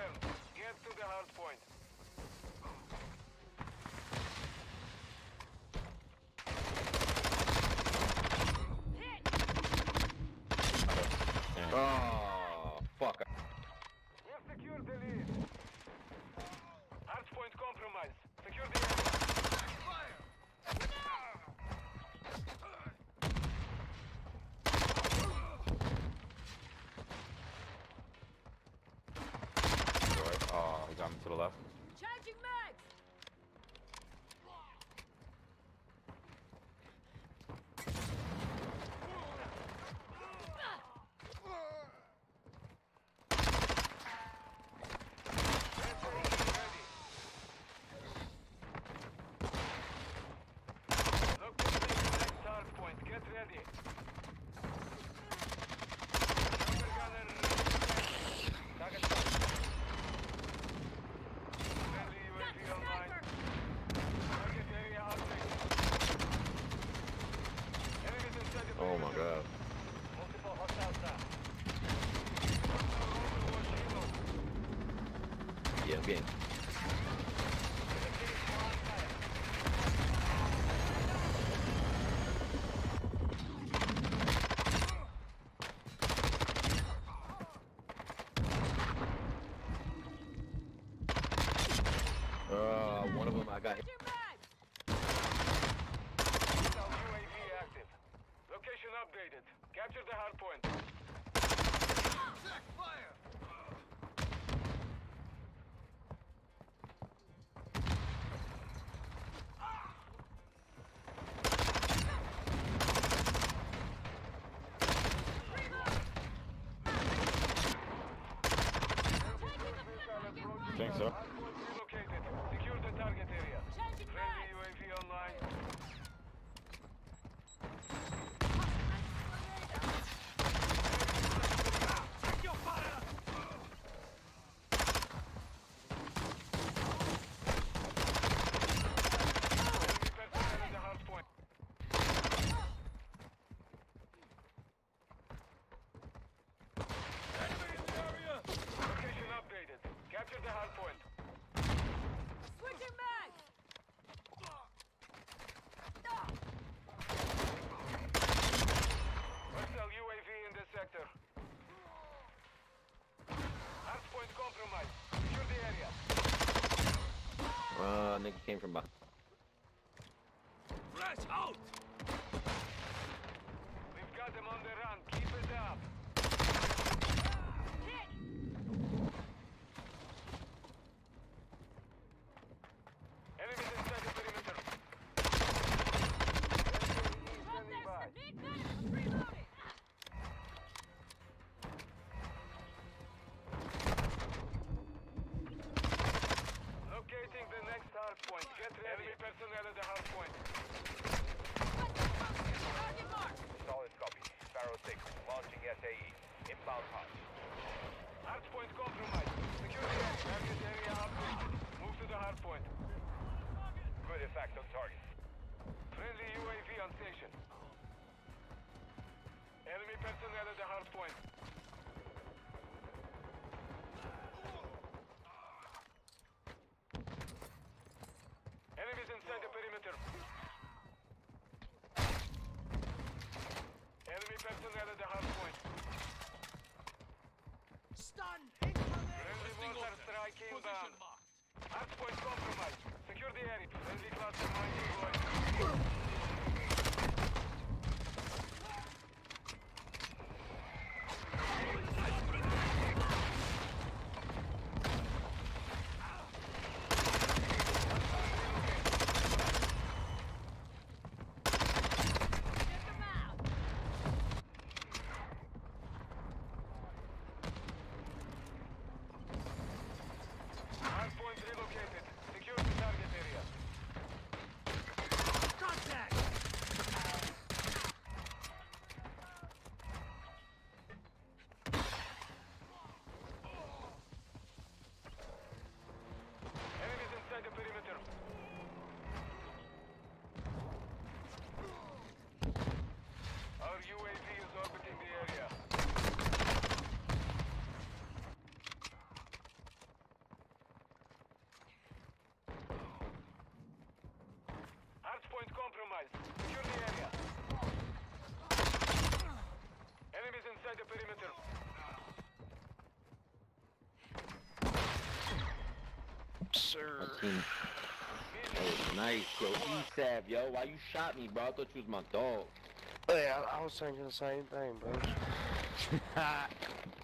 confirmed. Get to the hard point. Hit! Oh, fuck. We've secured the lead. Hard point compromised. Secure the area. Right. Oh, he got me to the left. Changing mags! Look to the next hard point. Get ready. Counter gunner. Target shot. Friendly Got UAV the online. sniper! Target area updated. Enemies inside the Oh my god. Yeah, I'm getting. Uh, one of them I got hit. Changing mags! Hostile UAV active. Updated. Capture the hard point. Think so? Hard point relocated. Secure the target area. Changing Friendly mags! UAV online. Enemy personnel at the hard point. Location updated. Capture the hard point. Switching mags! Hostile UAV in this sector. Hard point compromised. Secure the area. Uh, nigga came from behind. Flash out! Point. Get ready. Enemy personnel at the hard point. Target mark! Solid copy. Sparrow 6, launching SAE. Inbound hot. Hard point compromised. Secure the area. Target area updated. Move to the hard point. Good effect on target. Friendly UAV on station. Enemy personnel at the hard point. Enemies inside the perimeter. Enemy personnel at the hard point. Stun! Incoming! Friendly mortar strike Position inbound. marked. Hard point compromised. Secure the area. Friendly cluster mine deployed. Get them out! Hard point relocated. Secure the target area. Contact! Compromised. Secure the area. Enemies inside the perimeter. Sir. My. That was nice, yo. E-Sav, yo. Why you shot me, bro? I thought you was my dog. Yeah, I, I was thinking the same thing, bro.